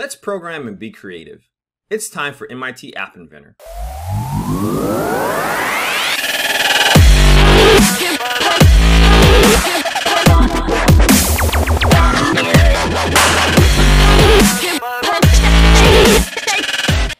Let's program and be creative. It's time for MIT App Inventor.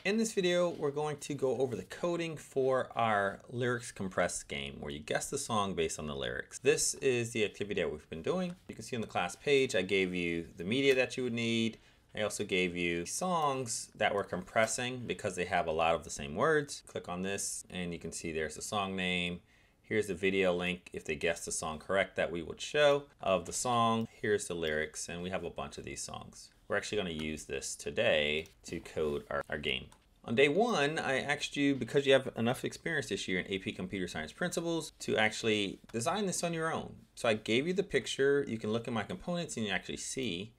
In this video, we're going to go over the coding for our lyrics compressed game where you guess the song based on the lyrics. This is the activity that we've been doing. You can see on the class page, I gave you the media that you would need. I also gave you songs that were compressing because they have a lot of the same words. Click on this and you can see there's the song name. Here's the video link if they guessed the song correct that we would show of the song. Here's the lyrics and we have a bunch of these songs. We're actually going to use this today to code our, our game. On day one, I asked you, because you have enough experience this year in AP Computer Science Principles, to actually design this on your own. So I gave you the picture. You can look at my components and you actually see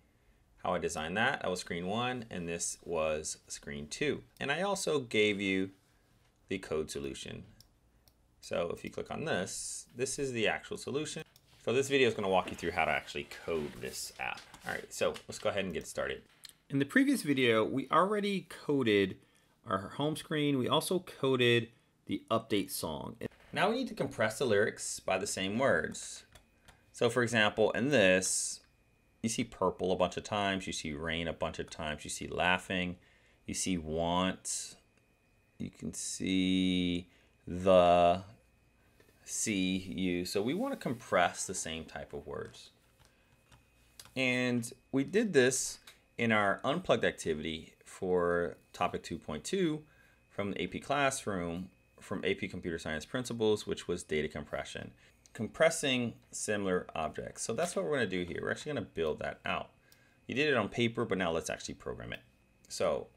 how I designed that. That was screen one, and this was screen two. And I also gave you the code solution. So if you click on this, this is the actual solution. So this video is going to walk you through how to actually code this app. All right, so let's go ahead and get started. In the previous video, we already coded our home screen. We also coded the update song. Now we need to compress the lyrics by the same words. So for example, in this, you see purple a bunch of times, you see rain a bunch of times, you see laughing, you see want, you can see the, see you. So we want to compress the same type of words. And we did this in our unplugged activity for topic 2.2 from the AP Classroom from AP Computer Science Principles, which was data compression. Compressing similar objects. So that's what we're going to do here. We're actually going to build that out. You did it on paper, but now let's actually program it. So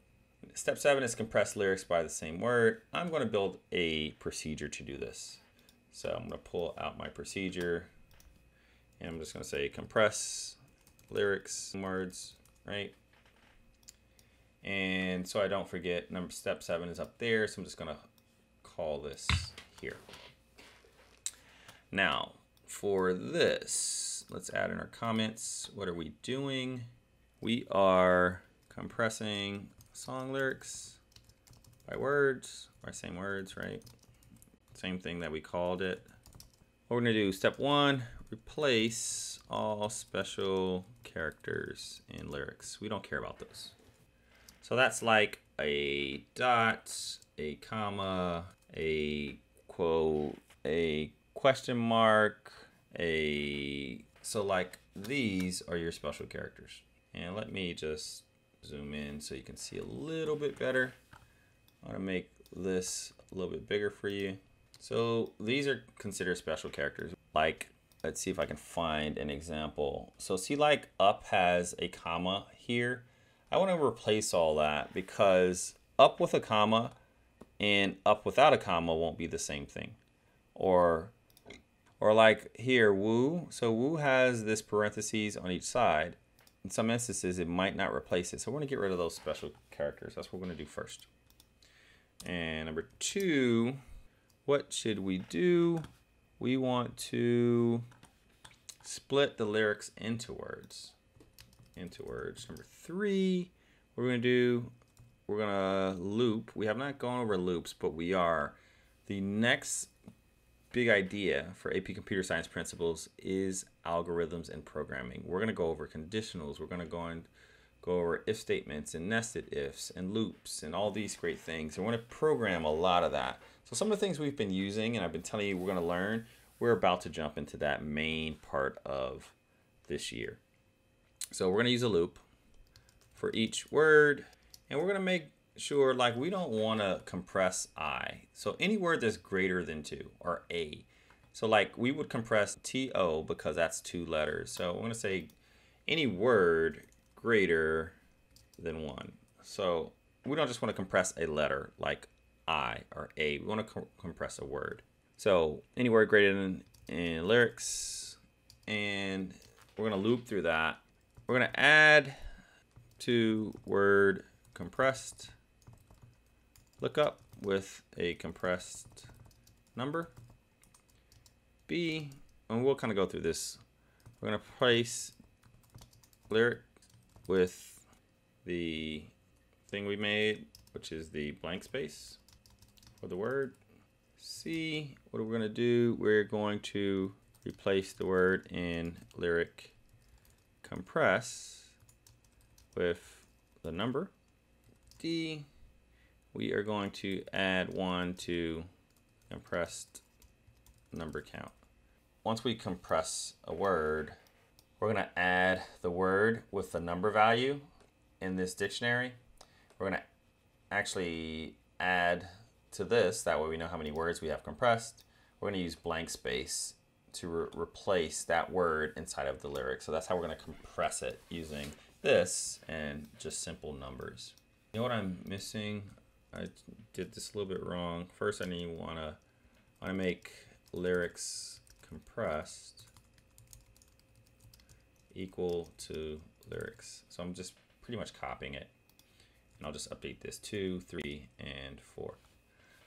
step seven is compress lyrics by the same word. I'm going to build a procedure to do this. So I'm going to pull out my procedure and I'm just going to say compress lyrics words, right? And so I don't forget, number step seven is up there. So I'm just gonna call this here. Now for this, let's add in our comments. What are we doing? We are compressing song lyrics by words, by same words, right? Same thing that we called it. What we're gonna do, step one, replace all special characters in lyrics. We don't care about those. So that's like a dot, a comma, a quote, a question mark, a... So like these are your special characters. And let me just zoom in so you can see a little bit better. I want to make this a little bit bigger for you. So these are considered special characters. Like, let's see if I can find an example. So see like up has a comma here. I want to replace all that because up with a comma and up without a comma won't be the same thing. Or or like here, woo. So woo has this parentheses on each side. In some instances, it might not replace it. So we're going to get rid of those special characters. That's what we're going to do first. And number two, what should we do? We want to split the lyrics into words into words. Number three, what we're going to do, we're going to loop. We have not gone over loops, but we are. The next big idea for AP Computer Science Principles is algorithms and programming. We're going to go over conditionals. We're going to go and go over if statements and nested ifs and loops and all these great things. We're going to program a lot of that. So some of the things we've been using and I've been telling you we're going to learn, we're about to jump into that main part of this year. So we're going to use a loop for each word. And we're going to make sure like we don't want to compress I. So any word that's greater than 2 or A. So like we would compress TO because that's two letters. So I'm going to say any word greater than 1. So we don't just want to compress a letter like I or A. We want to co compress a word. So any word greater than in lyrics. And we're going to loop through that we're going to add to word compressed lookup with a compressed number. B, and we'll kind of go through this. We're going to place lyric with the thing we made, which is the blank space for the word. C, what are we're going to do, we're going to replace the word in lyric compress with the number. D, we are going to add one to compressed number count. Once we compress a word, we're going to add the word with the number value in this dictionary. We're going to actually add to this, that way we know how many words we have compressed. We're going to use blank space to re replace that word inside of the lyric. So that's how we're going to compress it using this and just simple numbers. You know what I'm missing? I did this a little bit wrong. First, I need want to want to make lyrics compressed equal to lyrics. So I'm just pretty much copying it. And I'll just update this two, three, and four.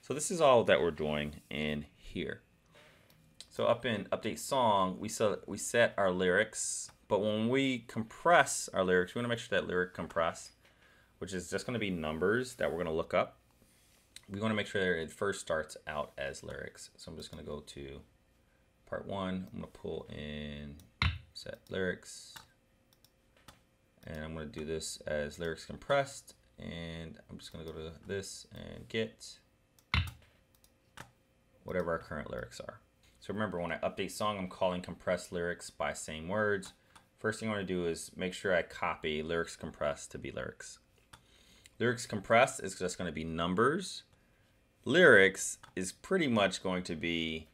So this is all that we're doing in here. So up in update song, we set, we set our lyrics, but when we compress our lyrics, we want to make sure that lyric compress, which is just going to be numbers that we're going to look up. We want to make sure that it first starts out as lyrics. So I'm just going to go to part one. I'm going to pull in set lyrics. And I'm going to do this as lyrics compressed. And I'm just going to go to this and get whatever our current lyrics are. So remember, when I update song, I'm calling compressed lyrics by same words. First thing I want to do is make sure I copy lyrics compressed to be lyrics. Lyrics compressed is just going to be numbers. Lyrics is pretty much going to be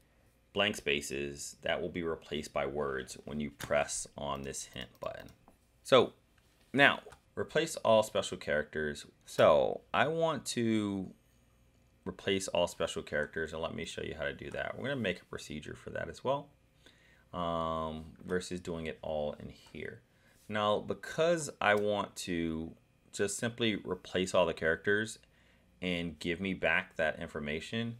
blank spaces that will be replaced by words when you press on this hint button. So now replace all special characters. So I want to replace all special characters and let me show you how to do that. We're going to make a procedure for that as well um, versus doing it all in here. Now because I want to just simply replace all the characters and give me back that information,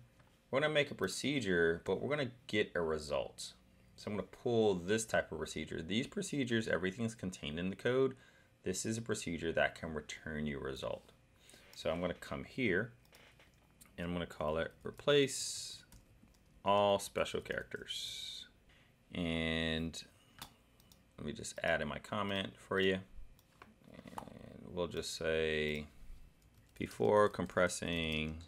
we're to make a procedure, but we're going to get a result. So I'm going to pull this type of procedure. These procedures, everything's contained in the code. This is a procedure that can return you a result. So I'm going to come here and I'm going to call it replace all special characters. And let me just add in my comment for you. We'll just say before compressing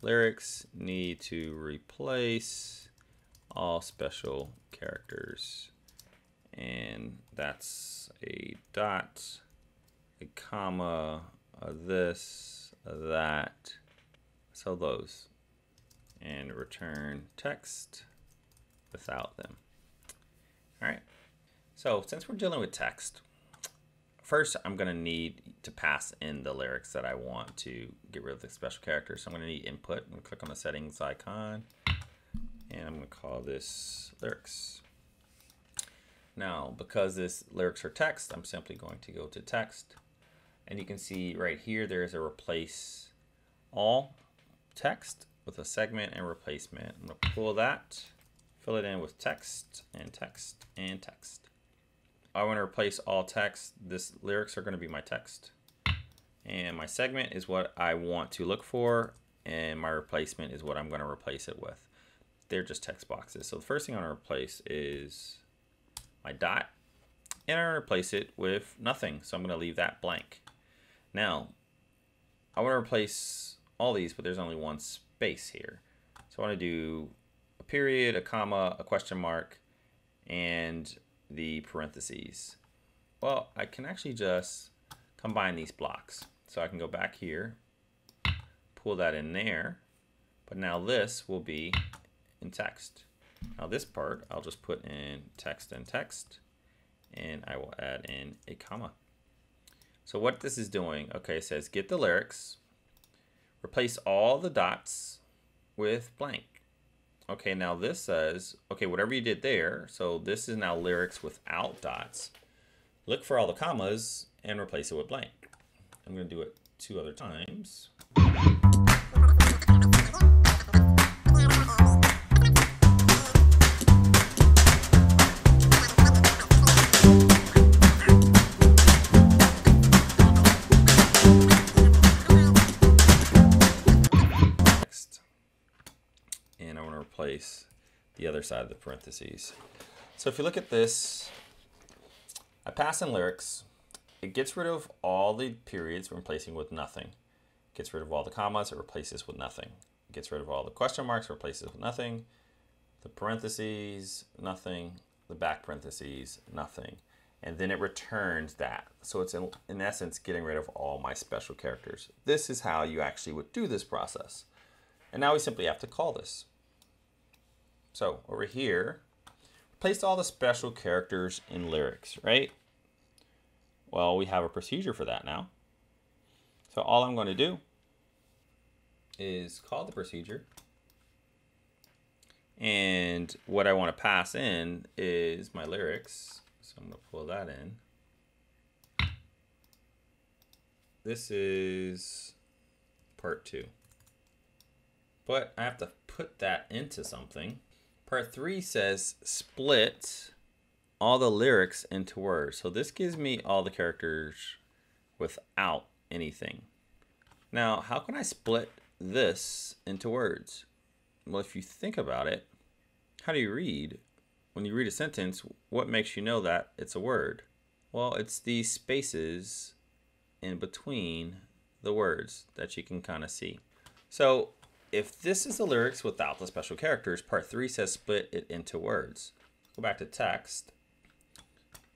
lyrics need to replace all special characters. And that's a dot a comma a this a that. So those. And return text without them. All right. So since we're dealing with text first I'm going to need to pass in the lyrics that I want to get rid of the special characters. So I'm going to need input. I'm going to click on the settings icon and I'm going to call this lyrics. Now, because this lyrics are text, I'm simply going to go to text. And you can see right here, there's a replace all text with a segment and replacement. I'm going to pull that, fill it in with text and text and text. I want to replace all text. This lyrics are going to be my text. And my segment is what I want to look for. And my replacement is what I'm going to replace it with. They're just text boxes. So the first thing I want to replace is my dot. And going to replace it with nothing. So I'm going to leave that blank. Now, I want to replace all these, but there's only one space here. So I want to do a period, a comma, a question mark, and the parentheses. Well, I can actually just combine these blocks. So I can go back here, pull that in there, but now this will be in text. Now this part, I'll just put in text and text, and I will add in a comma. So what this is doing, okay, it says get the lyrics, replace all the dots with blank. Okay, now this says, okay, whatever you did there, so this is now lyrics without dots. Look for all the commas and replace it with blank. I'm going to do it two other times. Replace the other side of the parentheses. So if you look at this, I pass in lyrics. It gets rid of all the periods, replacing with nothing. It gets rid of all the commas, it replaces with nothing. It gets rid of all the question marks, replaces with nothing. The parentheses, nothing. The back parentheses, nothing. And then it returns that. So it's in, in essence getting rid of all my special characters. This is how you actually would do this process. And now we simply have to call this. So over here, replace all the special characters in lyrics, right? Well, we have a procedure for that now. So all I'm going to do is call the procedure. And what I want to pass in is my lyrics. So I'm going to pull that in. This is part two. But I have to put that into something. Part three says split all the lyrics into words. So this gives me all the characters without anything. Now, how can I split this into words? Well, if you think about it, how do you read? When you read a sentence, what makes you know that it's a word? Well, it's these spaces in between the words that you can kind of see. So if this is the lyrics without the special characters, part three says split it into words. Go back to text.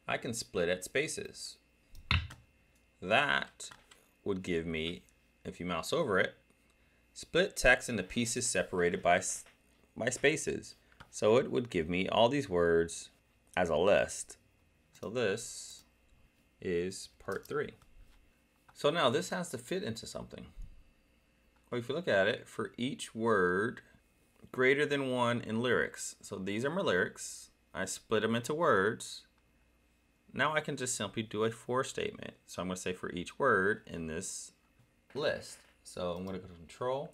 I can split at spaces. That would give me, if you mouse over it, split text into pieces separated by, by spaces. So it would give me all these words as a list. So this is part three. So now this has to fit into something. Well, if you look at it, for each word greater than one in lyrics, so these are my lyrics, I split them into words. Now I can just simply do a for statement. So I'm going to say for each word in this list. So I'm going to go to control.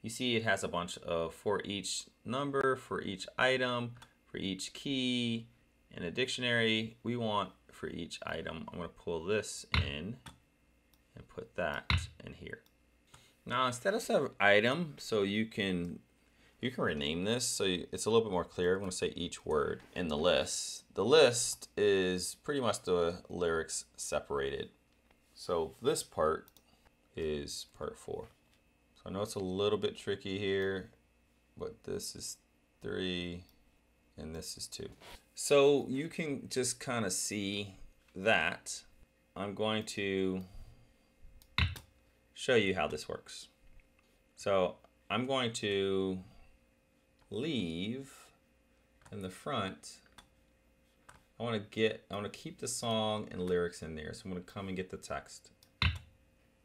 You see it has a bunch of for each number, for each item, for each key. In a dictionary, we want for each item. I'm going to pull this in and put that in here. Now instead of saying item, so you can you can rename this so it's a little bit more clear. I'm going to say each word in the list. The list is pretty much the lyrics separated. So this part is part four. So I know it's a little bit tricky here, but this is three and this is two. So you can just kind of see that. I'm going to show you how this works. So I'm going to leave in the front. I want to get, I want to keep the song and lyrics in there. So I'm going to come and get the text.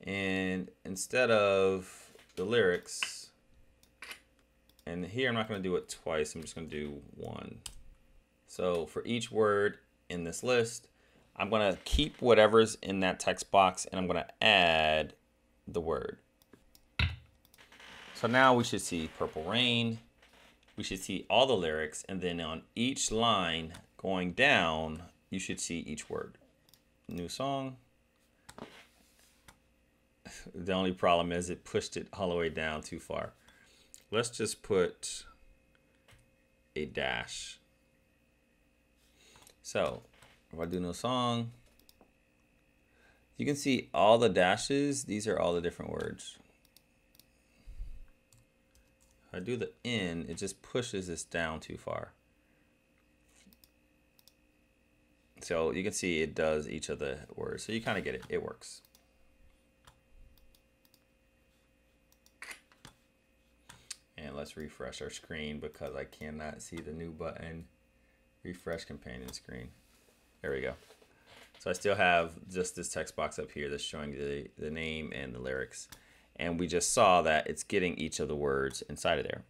And instead of the lyrics, and here I'm not going to do it twice. I'm just going to do one. So for each word in this list, I'm going to keep whatever's in that text box and I'm going to add the word. So now we should see Purple Rain. We should see all the lyrics. And then on each line going down, you should see each word. New song. The only problem is it pushed it all the way down too far. Let's just put a dash. So if I do no song, you can see all the dashes. These are all the different words. If I do the in, it just pushes this down too far. So you can see it does each of the words. So you kind of get it. It works. And let's refresh our screen because I cannot see the new button. Refresh companion screen. There we go. So I still have just this text box up here that's showing the, the name and the lyrics. And we just saw that it's getting each of the words inside of there.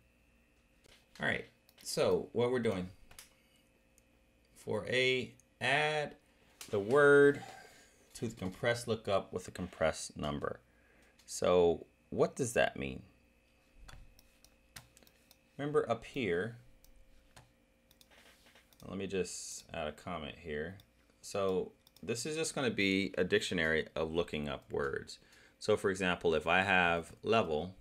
All right, so what we're doing for a add the word to the compressed lookup with a compressed number. So what does that mean? Remember up here, let me just add a comment here. So this is just going to be a dictionary of looking up words. So for example, if I have level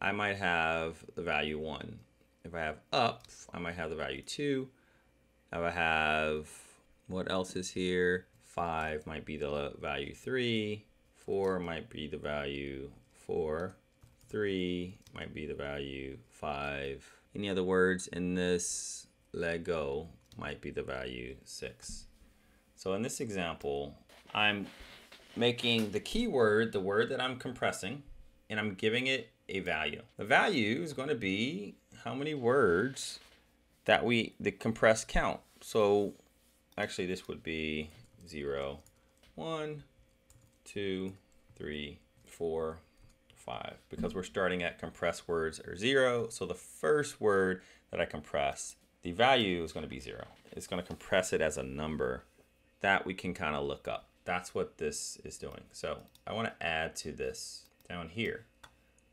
I might have the value 1. If I have up, I might have the value 2. If I have, what else is here? 5 might be the value 3. 4 might be the value 4. 3 might be the value 5. Any other words in this Lego might be the value 6. So in this example, I'm making the keyword the word that I'm compressing, and I'm giving it a value. The value is going to be how many words that we the compressed count. So actually this would be 0, 1, 2, 3, 4, 5 because we're starting at compressed words are 0. So the first word that I compress, the value is going to be 0. It's going to compress it as a number that we can kind of look up. That's what this is doing. So I want to add to this down here.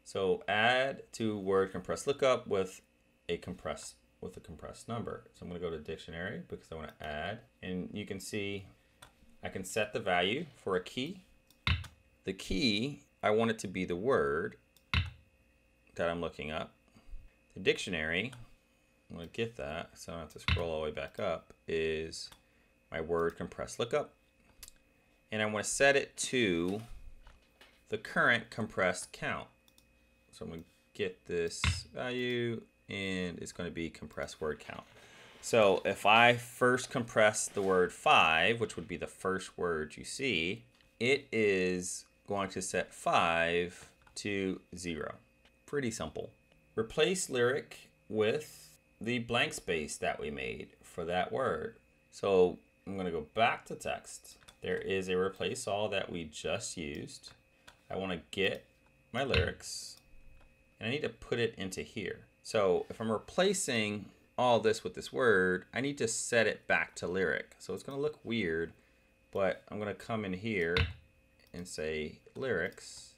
So add to word compressed lookup with a compressed with a compressed number. So I'm going to go to dictionary because I want to add and you can see I can set the value for a key. The key, I want it to be the word that I'm looking up. The dictionary, I'm going to get that so I don't have to scroll all the way back up, is my word compressed lookup. And I want to set it to the current compressed count. So I'm going to get this value and it's going to be compressed word count. So if I first compress the word 5, which would be the first word you see, it is going to set 5 to 0. Pretty simple. Replace lyric with the blank space that we made for that word. So I'm to go back to text. There is a replace all that we just used. I want to get my lyrics and I need to put it into here. So if I'm replacing all this with this word, I need to set it back to lyric. So it's to look weird, but I'm to come in here and say lyrics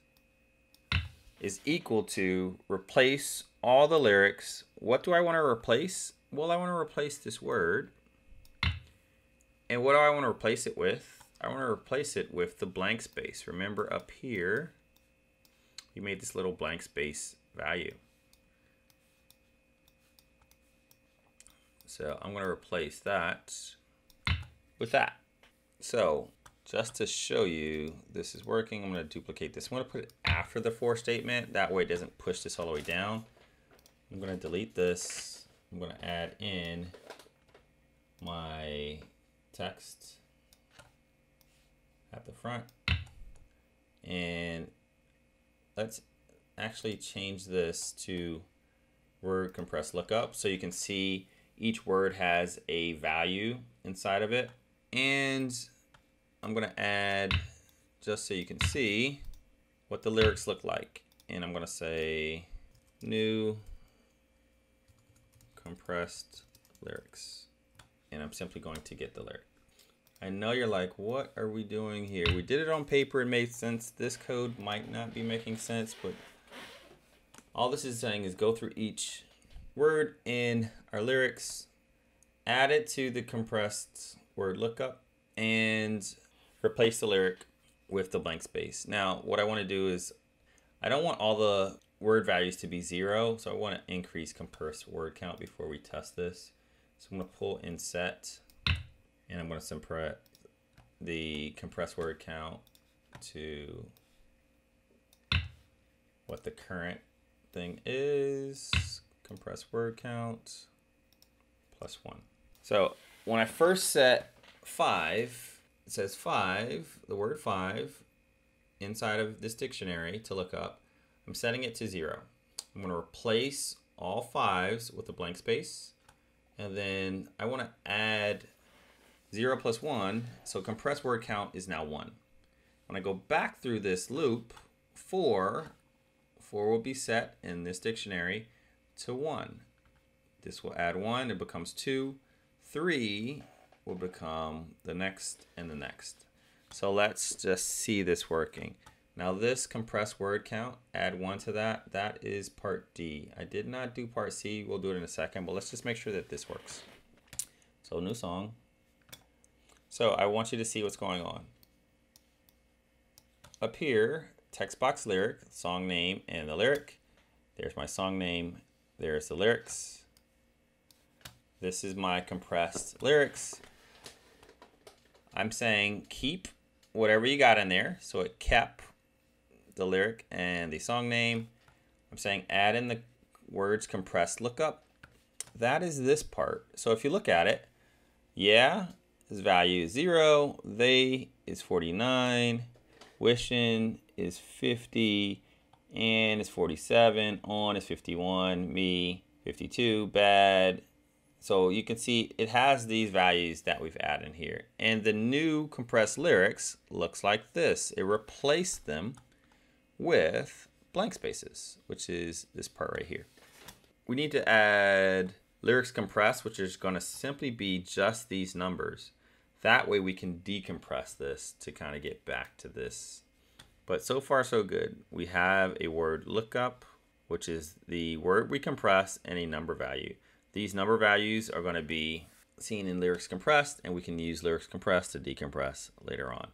is equal to replace all the lyrics. What do I want to replace? Well, I want to replace this word. And what do I want to replace it with? I want to replace it with the blank space. Remember up here, we made this little blank space value. So I'm going to replace that with that. So just to show you this is working, I'm going to duplicate this. I'm going to put it after the for statement. That way it doesn't push this all the way down. I'm going to delete this. I'm going to add in my text at the front. And let's actually change this to word compressed lookup so you can see each word has a value inside of it. And I'm going to add, just so you can see, what the lyrics look like. And I'm going to say new compressed lyrics. And I'm simply going to get the lyric. I know you're like, what are we doing here? We did it on paper, it made sense. This code might not be making sense, but all this is saying is go through each word in our lyrics, add it to the compressed word lookup, and replace the lyric with the blank space. Now, what I want to do is I don't want all the word values to be zero, so I want to increase compressed word count before we test this. So I'm going to pull in set, and I'm going to subtract the compressed word count to what the current thing is compress word count plus one. So when I first set five, it says five, the word five, inside of this dictionary to look up. I'm setting it to zero. I'm going to replace all fives with a blank space. And then I want to add 0 plus 1, so compressed word count is now 1. When I go back through this loop, 4 4 will be set in this dictionary to 1. This will add 1, it becomes 2. 3 will become the next and the next. So let's just see this working. Now this compressed word count, add 1 to that, that is part D. I did not do part C, we'll do it in a second, but let's just make sure that this works. So new song. So I want you to see what's going on. Up here, text box lyric, song name, and the lyric. There's my song name. There's the lyrics. This is my compressed lyrics. I'm saying keep whatever you got in there. So it kept the lyric and the song name. I'm saying add in the words compressed lookup. That is this part. So if you look at it, yeah, his value is zero. They is 49. Wishing is 50. And is 47. On is 51. Me, 52. Bad. So you can see it has these values that we've added here. And the new compressed lyrics looks like this. It replaced them with blank spaces, which is this part right here. We need to add lyrics compressed, which is going to simply be just these numbers. That way we can decompress this to kind of get back to this. But so far so good. We have a word lookup, which is the word we compress and a number value. These number values are going to be seen in lyrics compressed and we can use lyrics compressed to decompress later on.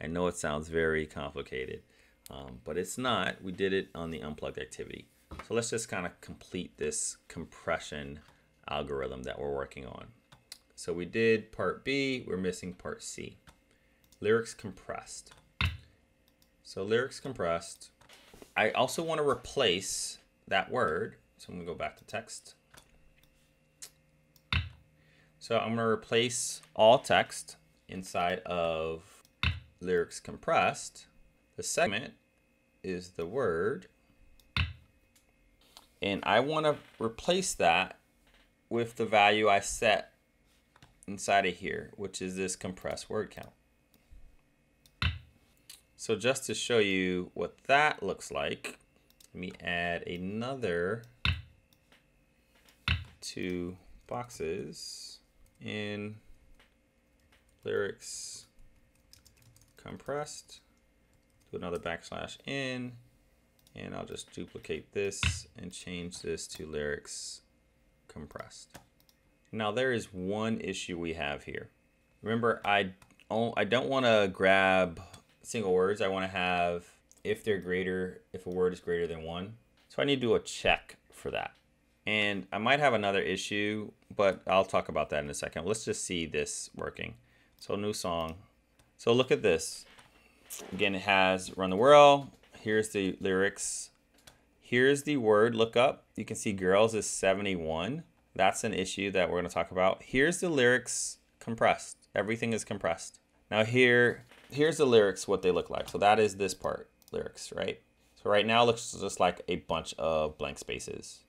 I know it sounds very complicated, um, but it's not. We did it on the unplugged activity. So let's just kind of complete this compression algorithm that we're working on. So we did part B, we're missing part C. Lyrics compressed. So lyrics compressed. I also want to replace that word. So I'm going to go back to text. So I'm going to replace all text inside of lyrics compressed. The segment is the word. And I want to replace that with the value I set inside of here, which is this compressed word count. So just to show you what that looks like, let me add another two boxes in lyrics compressed, do another backslash in, and I'll just duplicate this and change this to lyrics compressed. Now there is one issue we have here. Remember, I, I don't want to grab single words. I want to have if they're greater, if a word is greater than one. So I need to do a check for that. And I might have another issue, but I'll talk about that in a second. Let's just see this working. So new song. So look at this. Again, it has run the world. Here's the lyrics. Here's the word lookup. You can see girls is 71. That's an issue that we're going to talk about. Here's the lyrics compressed. Everything is compressed. Now here, here's the lyrics, what they look like. So that is this part, lyrics, right? So right now it looks just like a bunch of blank spaces.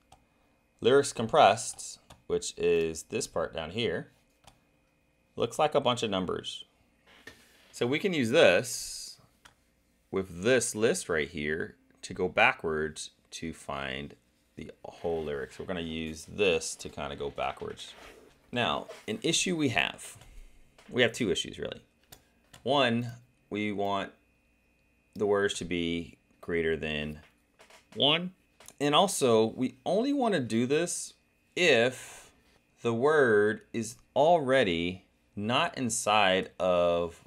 Lyrics compressed, which is this part down here, looks like a bunch of numbers. So we can use this with this list right here to go backwards to find the whole lyrics. We're going to use this to kind of go backwards. Now, an issue we have, we have two issues really. One, we want the words to be greater than one. And also, we only want to do this if the word is already not inside of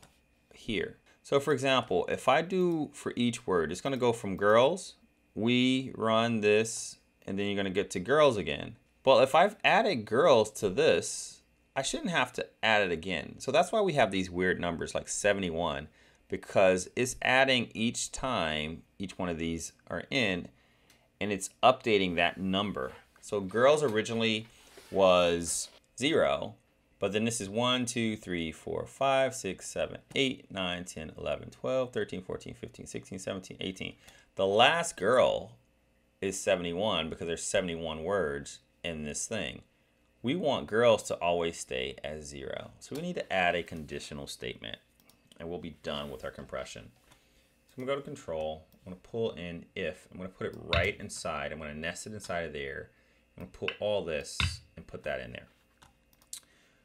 here. So for example, if I do for each word, it's going to go from girls, we run this and then you're going to get to girls again. Well, if I've added girls to this, I shouldn't have to add it again. So that's why we have these weird numbers like 71 because it's adding each time each one of these are in and it's updating that number. So girls originally was zero, but then this is 1, 2, 3, 4, 5, 6, 7, 8, 9, 10, 11, 12, 13, 14, 15, 16, 17, 18. The last girl is 71 because there's 71 words in this thing. We want girls to always stay as zero. So we need to add a conditional statement and we'll be done with our compression. So I'm gonna go to control, I'm gonna pull in if, I'm gonna put it right inside, I'm gonna nest it inside of there, I'm gonna pull all this and put that in there.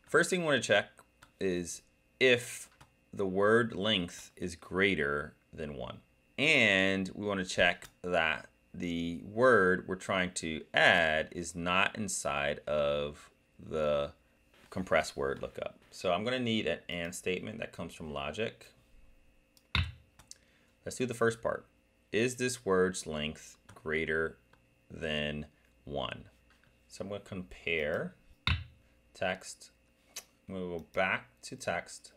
First thing we wanna check is if the word length is greater than one. And we wanna check that the word we're trying to add is not inside of the compressed word lookup. So I'm going to need an AND statement that comes from logic. Let's do the first part. Is this word's length greater than 1. So I'm going to compare text. I'm going to go back to text.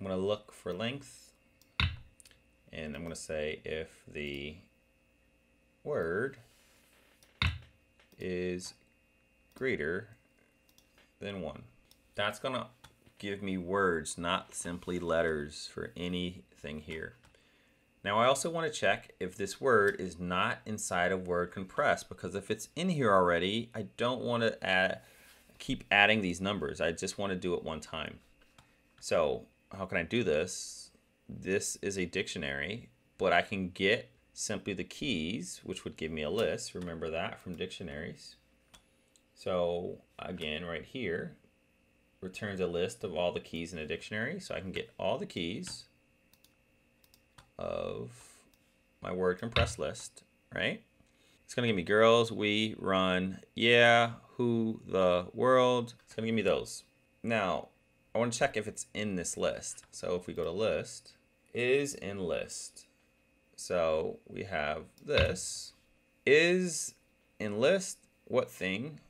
I'm going to look for length. And I'm going to say if the word is greater than 1. That's going to give me words, not simply letters for anything here. Now I also want to check if this word is not inside of word compress because if it's in here already, I don't want to add, keep adding these numbers. I just want to do it one time. So how can I do this? This is a dictionary, but I can get simply the keys, which would give me a list. Remember that from dictionaries. So again, right here, returns a list of all the keys in a dictionary. So I can get all the keys of my word compressed list, right? It's gonna give me girls, we, run, yeah, who, the, world. It's gonna give me those. Now, I wanna check if it's in this list. So if we go to list, is in list. So we have this. Is in list, what thing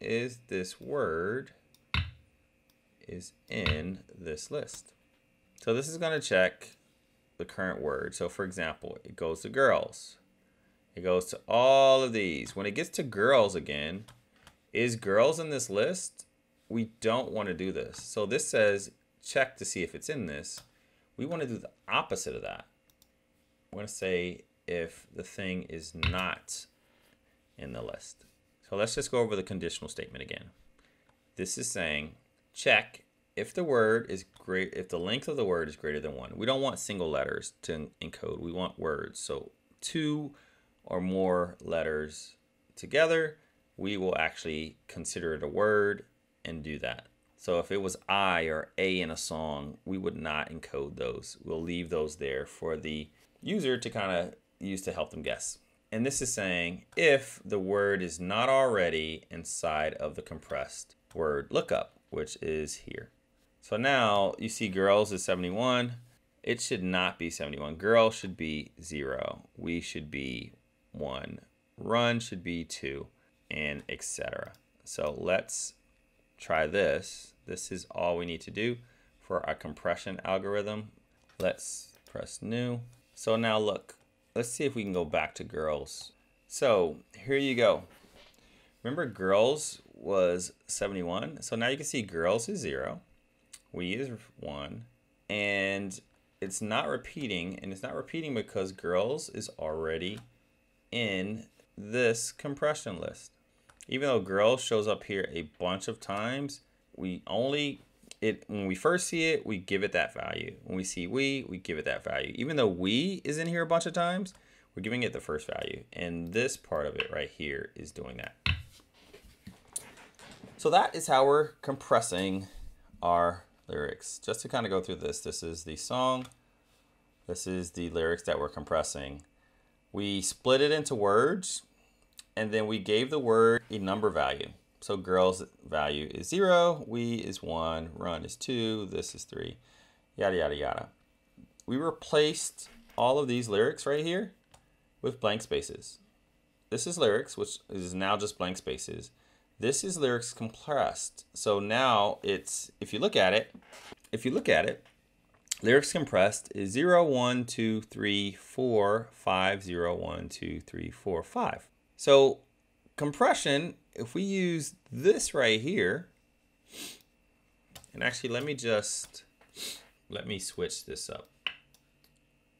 is this word is in this list? So this is gonna check the current word. So for example, it goes to girls. It goes to all of these. When it gets to girls again, is girls in this list? We don't want to do this. So this says check to see if it's in this. We want to do the opposite of that. We want to say if the thing is not in the list. So let's just go over the conditional statement again. This is saying check if the word is great, if the length of the word is greater than one, we don't want single letters to encode. We want words. So two or more letters together, we will actually consider it a word and do that. So if it was I or A in a song, we would not encode those. We'll leave those there for the user to kind of use to help them guess. And this is saying if the word is not already inside of the compressed word lookup, which is here. So now you see girls is 71. It should not be 71. Girl should be 0. We should be 1. Run should be 2 and etc. So let's try this. This is all we need to do for our compression algorithm. Let's press new. So now look, let's see if we can go back to girls. So here you go. Remember girls was 71. So now you can see girls is 0 we is 1 and it's not repeating and it's not repeating because girls is already in this compression list even though girls shows up here a bunch of times we only it when we first see it we give it that value when we see we we give it that value even though we is in here a bunch of times we're giving it the first value and this part of it right here is doing that so that is how we're compressing our lyrics. Just to kind of go through this, this is the song. This is the lyrics that we're compressing. We split it into words, and then we gave the word a number value. So girls value is zero, we is one, run is two, this is three, yada, yada, yada. We replaced all of these lyrics right here with blank spaces. This is lyrics, which is now just blank spaces. This is lyrics compressed. So now it's, if you look at it, if you look at it, lyrics compressed is 0, 1, 2, 3, 4, 5, 0, 1, 2, 3, 4, 5. So compression, if we use this right here, and actually let me just, let me switch this up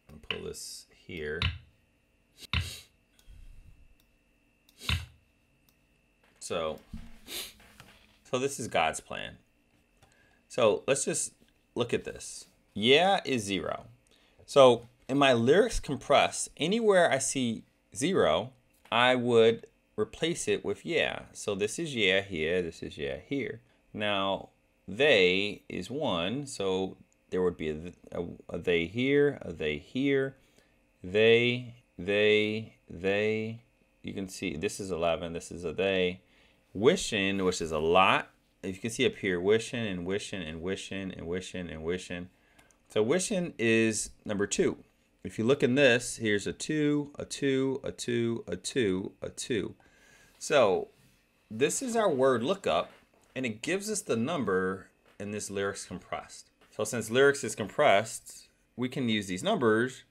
and pull this here. So, so this is God's plan. So let's just look at this. Yeah is zero. So in my lyrics compressed, anywhere I see zero, I would replace it with yeah. So this is yeah here, this is yeah here. Now they is one, so there would be a, a, a they here, a they here, they, they, they. You can see this is 11, this is a they, wishing, which is a lot. If you can see up here, wishing and wishing and wishing and wishing and wishing. So wishing is number two. if you look in this, here's a 2, a 2, a 2, a 2, a 2. So this is our word lookup, and it gives us the number in this lyrics compressed. So since lyrics is compressed, we can use these numbers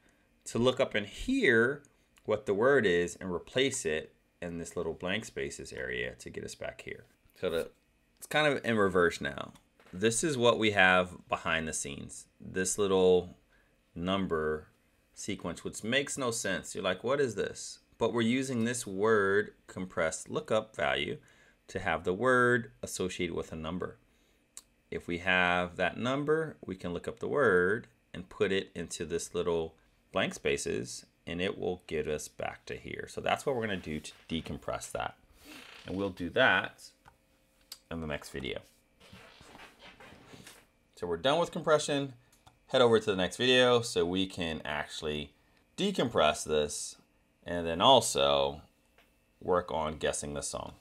to look up in here what the word is and replace it in this little blank spaces area to get us back here. So the, it's kind of in reverse now. This is what we have behind the scenes. This little number sequence, which makes no sense. You're like, what is this? But we're using this word compressed lookup value to have the word associated with a number. If we have that number, we can look up the word and put it into this little blank spaces and it will get us back to here. So that's what we're gonna do to decompress that. And we'll do that in the next video. So we're done with compression. Head over to the next video so we can actually decompress this and then also work on guessing the song.